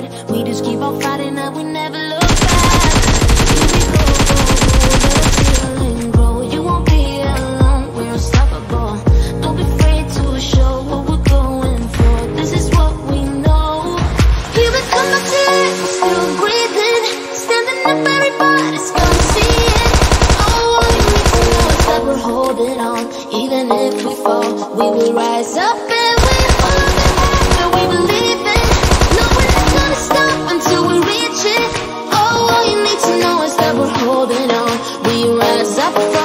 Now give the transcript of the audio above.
good. We just keep on fighting and we never look back. Here we go, grow. You won't be alone, we're unstoppable. Don't be afraid to show what we're going for. This is what we know. Here still breathing. Standing up, everybody's gonna see it. All need to know is that we're holding on. Even if we fall, we will rise up. you as up.